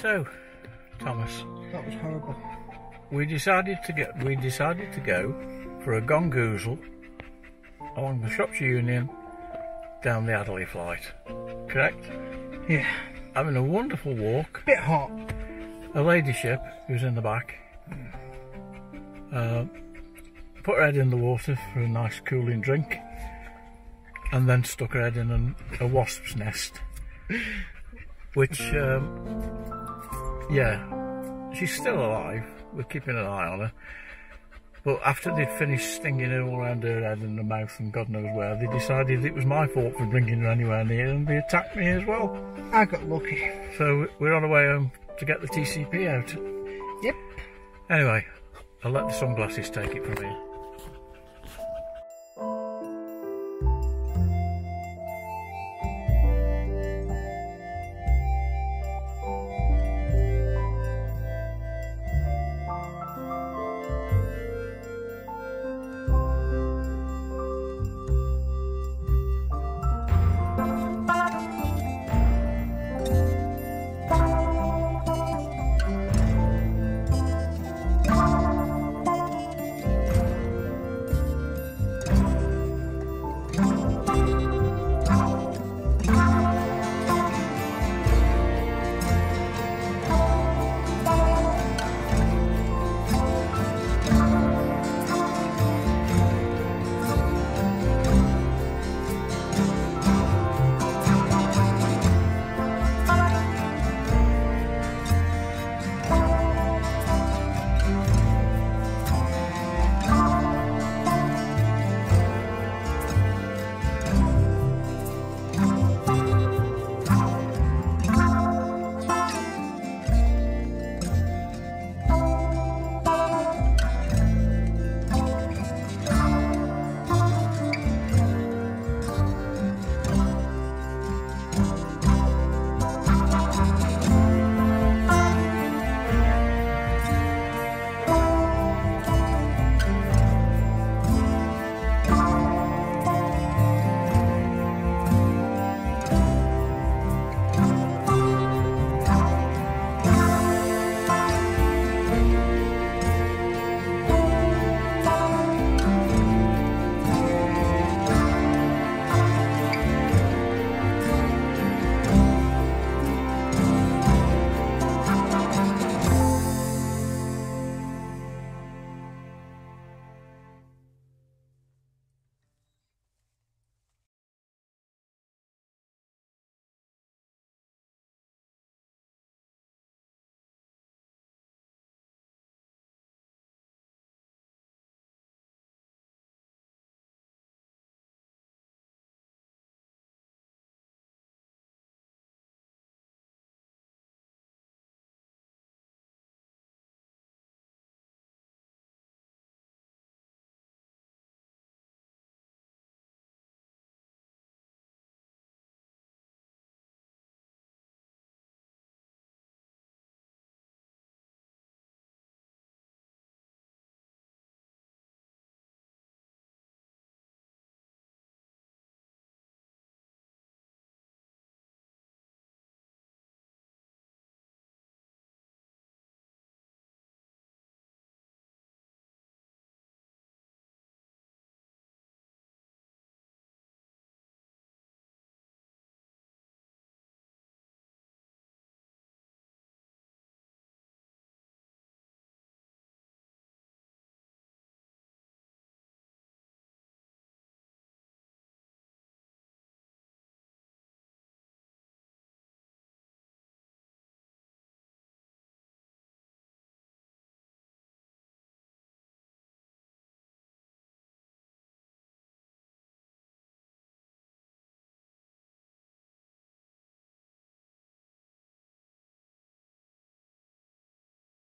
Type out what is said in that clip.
So, Thomas, That was horrible. we decided to go. We decided to go for a gongoozle along the Shropshire Union down the Adderley flight. Correct? Yeah. Having a wonderful walk. Bit hot. A ladyship who's in the back uh, put her head in the water for a nice cooling drink, and then stuck her head in an, a wasp's nest. Which, um, yeah, she's still alive. We're keeping an eye on her. But after they'd finished stinging her all around her head and her mouth and God knows where, they decided it was my fault for bringing her anywhere near and they attacked me as well. I got lucky. So we're on our way home to get the TCP out. Yep. Anyway, I'll let the sunglasses take it from here.